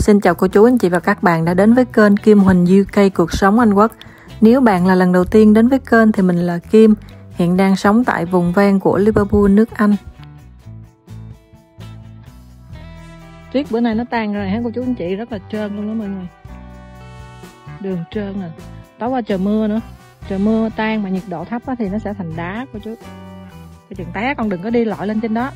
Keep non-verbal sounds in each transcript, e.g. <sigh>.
Xin chào cô chú anh chị và các bạn đã đến với kênh Kim Huỳnh UK Cuộc Sống Anh Quốc. Nếu bạn là lần đầu tiên đến với kênh thì mình là Kim, hiện đang sống tại vùng ven của Liverpool, nước Anh. Tuyết bữa nay nó tan rồi hả cô chú anh chị, rất là trơn luôn đó mọi người. Đường trơn à, tối qua trời mưa nữa, trời mưa tan mà nhiệt độ thấp thì nó sẽ thành đá cô chú. Cái chừng té con đừng có đi lội lên trên đó.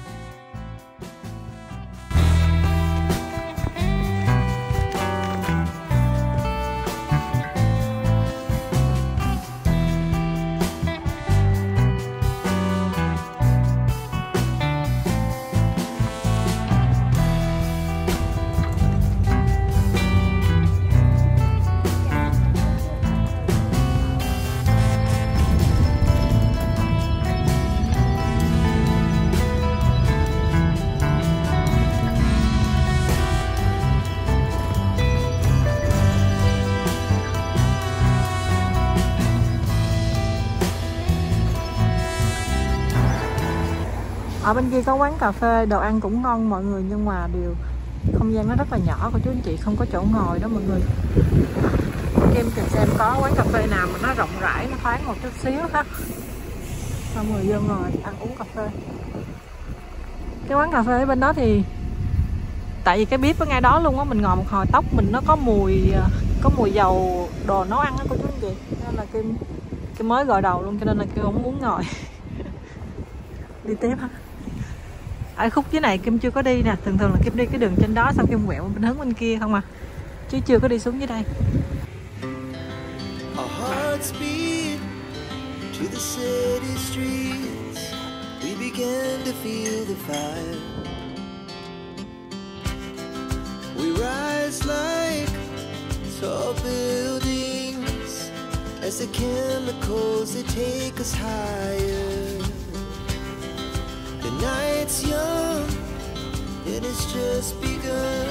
Ở bên kia có quán cà phê, đồ ăn cũng ngon mọi người, nhưng mà điều không gian nó rất là nhỏ của chú anh chị, không có chỗ ngồi đó mọi người. Kim tìm xem có quán cà phê nào mà nó rộng rãi, nó thoáng một chút xíu ha xong người dân ngồi ăn uống cà phê. Cái quán cà phê ở bên đó thì, tại vì cái bếp ở ngay đó luôn á, mình ngồi một hồi, tóc mình nó có mùi ờ, có mùi dầu, đồ nấu ăn á của chú anh chị. Nên là kim kim mới gọi đầu luôn, cho nên là kim không muốn ngồi. <laughs> Đi tiếp ha ở khúc dưới này kim chưa có đi nè. Thường thường là kim đi cái đường trên đó, xong kim quẹo bên hướng bên kia không à. Chứ chưa có đi xuống dưới đây. To the city streets. We began to feel the fire. We rise like tall buildings as the chemicals, they take us higher. Night's young and it's just begun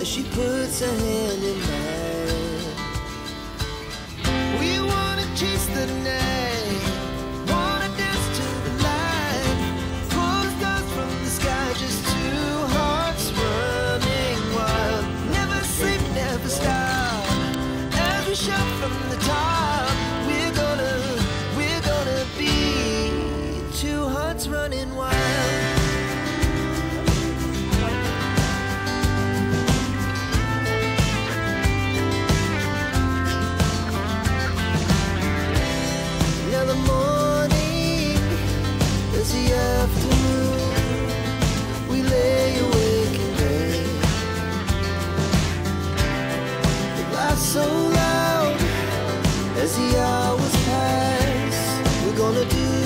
as she puts her hand in mine. So loud as the hours pass. We're gonna do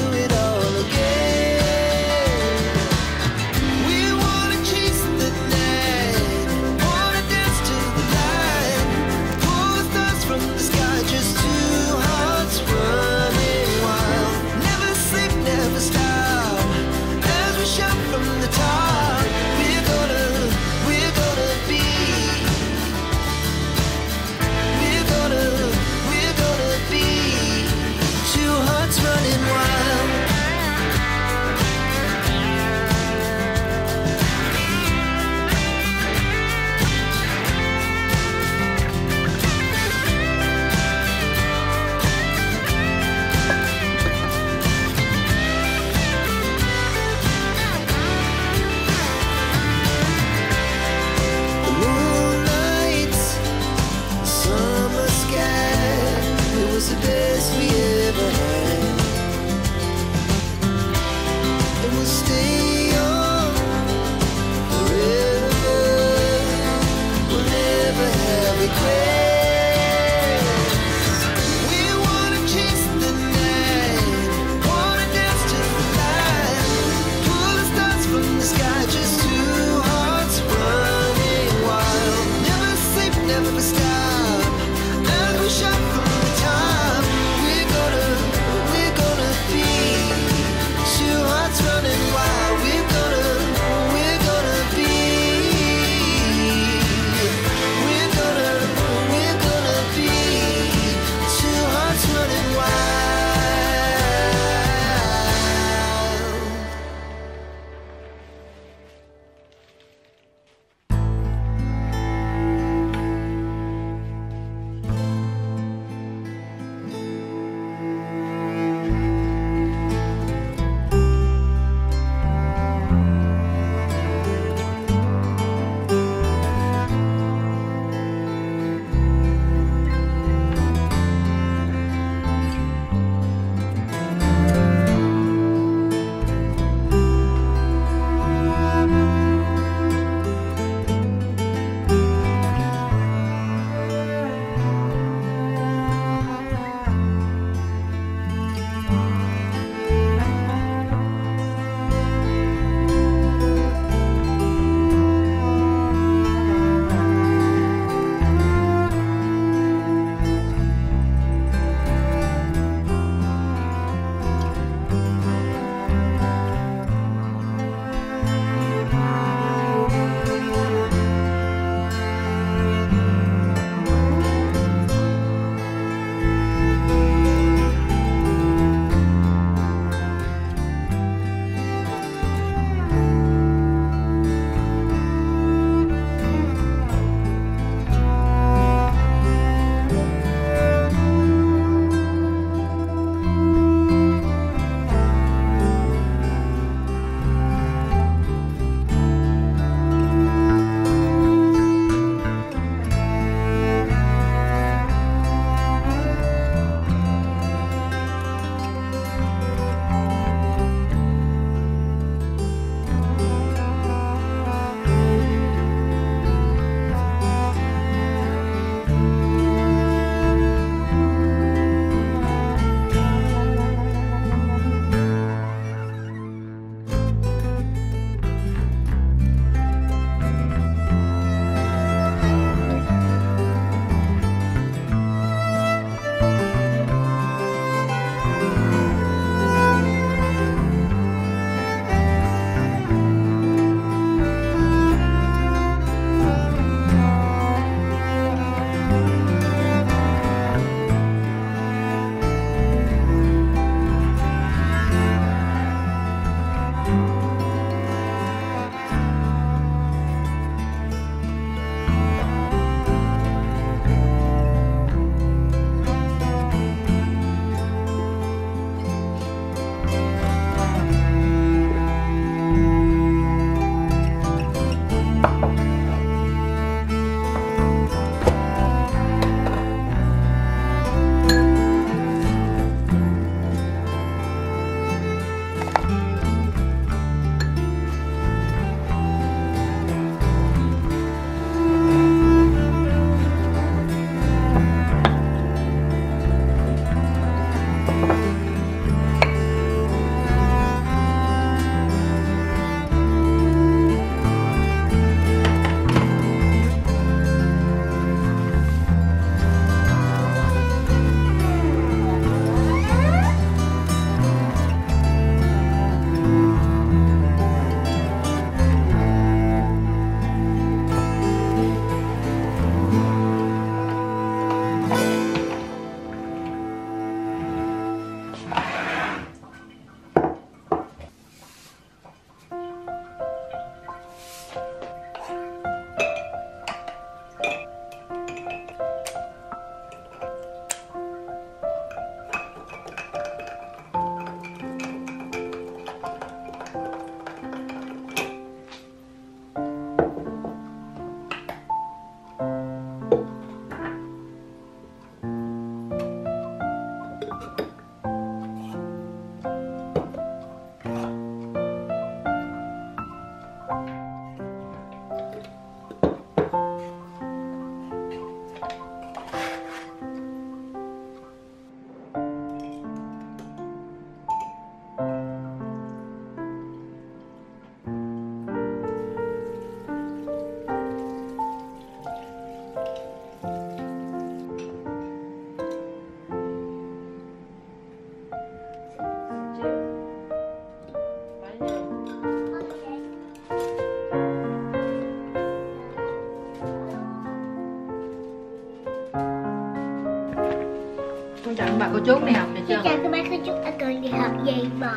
cô chú đi học được chưa? chào các bạn, cô chú ở cần đi học gì mà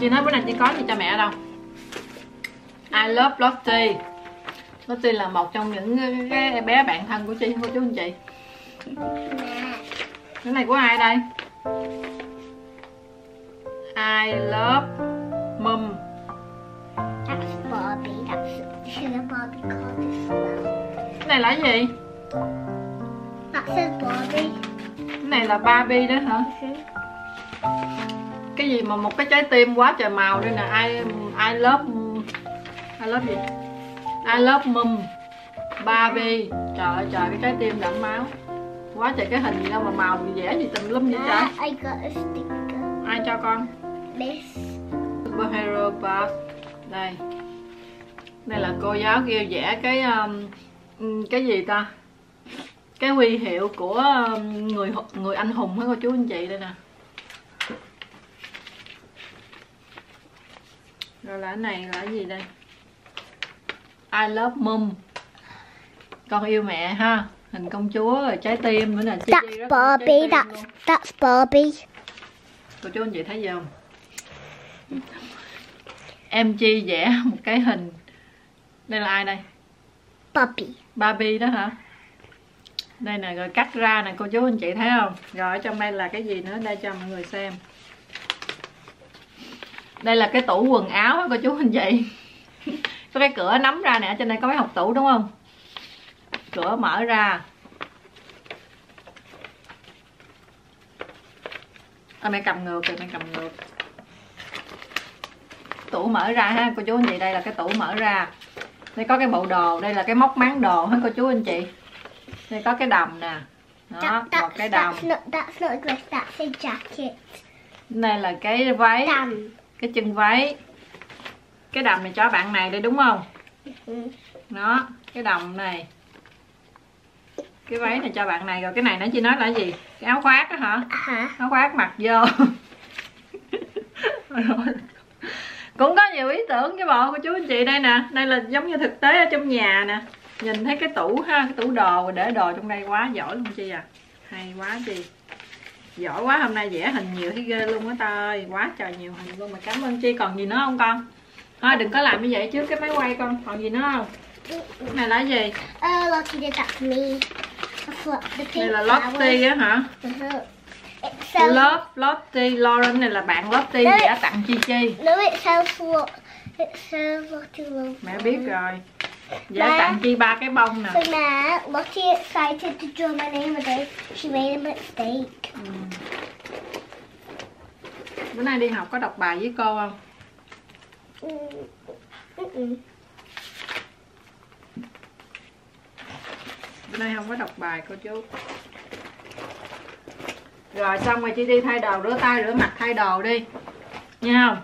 chị nói bữa nay chị có gì cho mẹ đâu? I love Lottie. Lottie là một trong những cái bé bạn thân của chị cô chú anh chị. Cái này của ai đây? I love mum. That's Barbie, that's this is a Barbie card as well cái này là gì? That says Barbie cái này là Barbie đó hả? Cái gì mà một cái trái tim quá trời màu đây nè? I I love I love gì? I love mum. Barbie. Trời ơi trời cái trái tim đẫm máu. Quá trời cái hình gì đâu mà màu gì vẽ gì tùm lum vậy trời. Nè, I got a sticker. Ai cho con? This superhero bus đây. Đây là cô giáo kêu vẽ cái um, cái gì ta cái huy hiệu của um, người người anh hùng hả cô chú anh chị đây nè. Rồi là cái này là cái gì đây? I love mum. Con yêu mẹ ha. Hình công chúa rồi trái tim nữa nè Chi That's rất tim that's, luôn. that's Barbie cô chú anh chị thấy gì không? Em chi vẽ một cái hình. Đây là ai đây? Barbie. Barbie đó hả đây nè rồi cắt ra nè cô chú anh chị thấy không? Rồi ở trong đây là cái gì nữa? Đây cho mọi người xem. Đây là cái tủ quần áo á cô chú anh chị. <laughs> Có cái cửa nắm ra nè ở trên đây có mấy học tủ đúng không? Cửa mở ra. À, mẹ cầm ngược rồi mẹ cầm ngược. Tủ mở ra ha cô chú anh chị đây là cái tủ mở ra. Đây có cái bộ đồ đây là cái móc máng đồ ha cô chú anh chị đây có cái đầm nè. Đó that, một cái đầm that's, not, that's not a dress, that's a jacket đây là cái váy cái chân váy. Cái đầm này cho bạn này đây đúng không? Ừ. đó cái đầm này. Cái váy này cho bạn này rồi cái này nãy chị nói là gì? Cái áo khoác đó hả? Hả? Áo khoác mặc vô. <laughs> Cũng có nhiều ý tưởng cái bộ của chú anh chị đây nè. Đây là giống như thực tế ở trong nhà nè nhìn thấy cái tủ ha cái tủ đồ để đồ trong đây quá giỏi luôn chi à. Hay quá chi. Giỏi quá hôm nay vẽ hình nhiều thấy ghê luôn á ta ơi. Quá trời nhiều hình luôn mà cảm ơn chi. Còn gì nữa không con? Thôi đừng có làm như vậy trước cái máy quay con. Còn gì nữa không? Cái này là gì? Lottie did that for me. That's what the đây pink là. Lottie á hả? Love Lottie Lauren này là bạn Lottie vẽ tặng Chi Chi. No, it sells what? It sells Lottie Love. mẹ biết rồi vẽ Ba. tặng Chi ba cái bông nè So now, Lottie excited to draw my name today. She made a mistake. Ừ. bữa nay đi học có đọc bài với cô không Mm. Mm-mm. bữa nay không có đọc bài cô chú rồi xong rồi chị đi thay đồ rửa tay rửa mặt thay đồ đi nha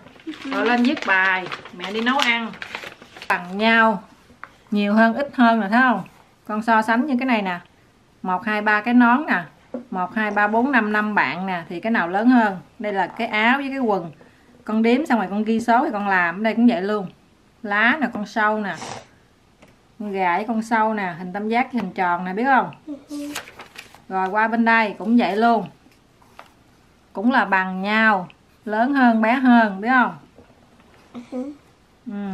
không rồi lên viết bài mẹ đi nấu ăn bằng nhau nhiều hơn, ít hơn rồi, thấy không? Con so sánh như cái này nè. Một, hai, ba cái nón nè. Một, hai, ba, bốn, năm năm bạn nè, thì cái nào lớn hơn? Đây là cái áo với cái quần. Con đếm xong rồi con ghi số thì con làm. Ở đây cũng vậy luôn. Lá nè, con sâu nè. Con gà với con sâu nè, hình tam giác hình tròn nè, biết không? Rồi qua bên đây cũng vậy luôn. Cũng là bằng nhau. Lớn hơn, bé hơn, biết không? Ừ.